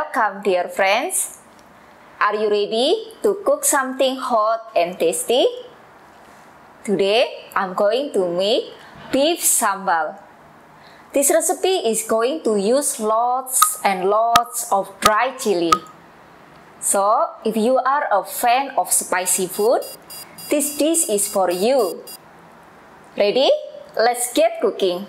Welcome dear friends. Are you ready to cook something hot and tasty? Today I'm going to make beef sambal. This recipe is going to use lots and lots of dry chili. So if you are a fan of spicy food, this dish is for you. Ready? Let's get cooking.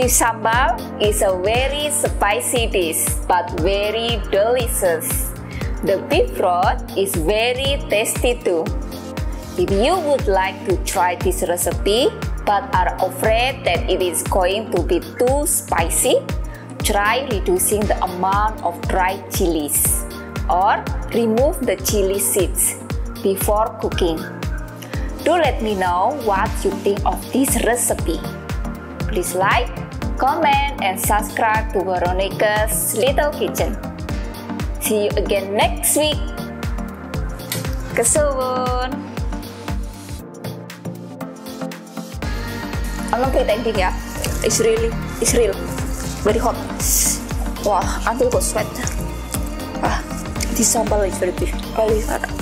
Beef sambal is a very spicy dish but very delicious. The beef broth is very tasty too. If you would like to try this recipe but are afraid that it is going to be too spicy, try reducing the amount of dried chilies or remove the chili seeds before cooking. Do let me know what you think of this recipe. Please like, comment, and subscribe to Veronica's Little Kitchen. See you again next week. Kesuwun. I'm not pretending ya. It's really, it's real. Very hot. Wah, until got sweat. Ah, this sambal is very, hot.